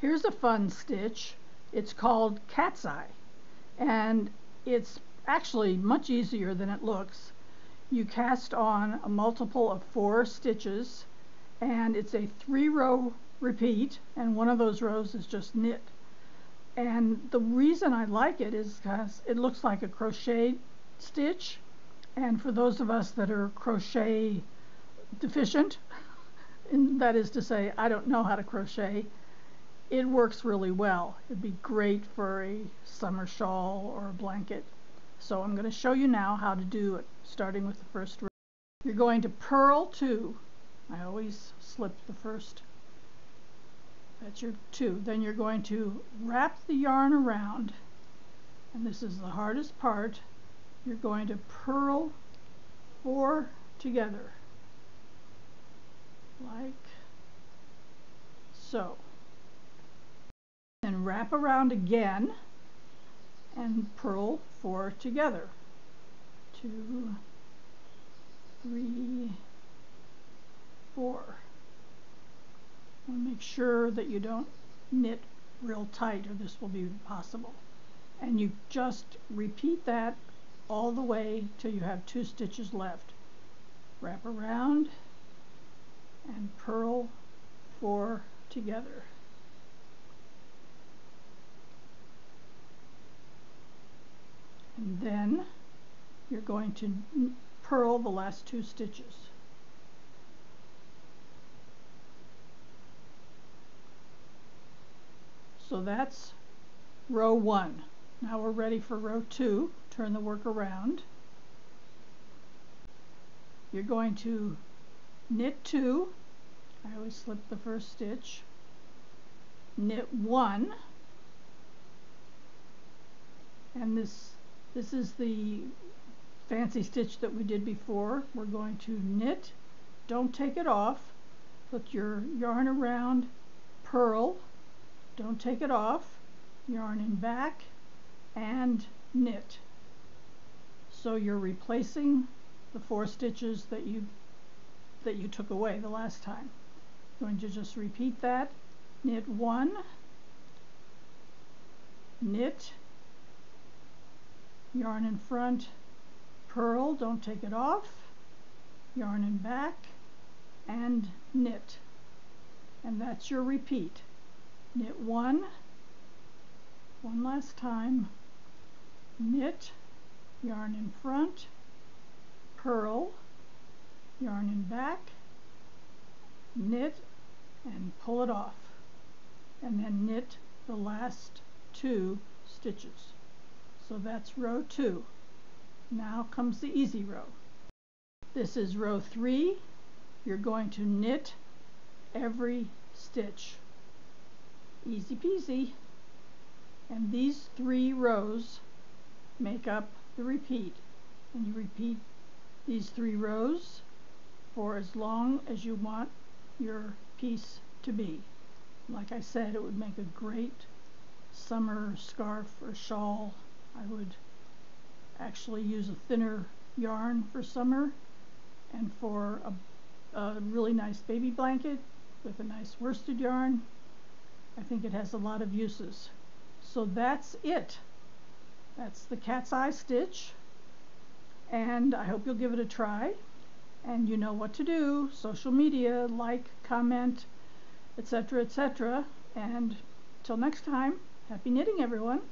Here's a fun stitch. It's called cat's eye and it's actually much easier than it looks. You cast on a multiple of four stitches and it's a three row repeat and one of those rows is just knit. And the reason I like it is because it looks like a crochet stitch and for those of us that are crochet deficient, that is to say I don't know how to crochet, it works really well. It'd be great for a summer shawl or a blanket. So I'm going to show you now how to do it, starting with the first row. You're going to purl two. I always slip the first. That's your two. Then you're going to wrap the yarn around, and this is the hardest part. You're going to purl four together, like so wrap around again and purl four together. Two, three, four. And make sure that you don't knit real tight or this will be impossible. And you just repeat that all the way till you have two stitches left. Wrap around and purl four together. And then you're going to purl the last two stitches. So that's row one. Now we're ready for row two. Turn the work around. You're going to knit two. I always slip the first stitch. Knit one. And this this is the fancy stitch that we did before. We're going to knit, don't take it off, put your yarn around, purl, don't take it off, yarn in back, and knit. So you're replacing the four stitches that you that you took away the last time. Going to just repeat that. Knit one, knit, yarn in front, purl, don't take it off, yarn in back, and knit. And that's your repeat. Knit one, one last time, knit, yarn in front, purl, yarn in back, knit, and pull it off. And then knit the last two stitches. So that's row 2. Now comes the easy row. This is row 3. You're going to knit every stitch. Easy peasy. And these three rows make up the repeat. And you repeat these three rows for as long as you want your piece to be. Like I said, it would make a great summer scarf or shawl I would actually use a thinner yarn for summer and for a, a really nice baby blanket with a nice worsted yarn. I think it has a lot of uses. So that's it. That's the cat's eye stitch and I hope you'll give it a try and you know what to do social media like comment etc etc and till next time happy knitting everyone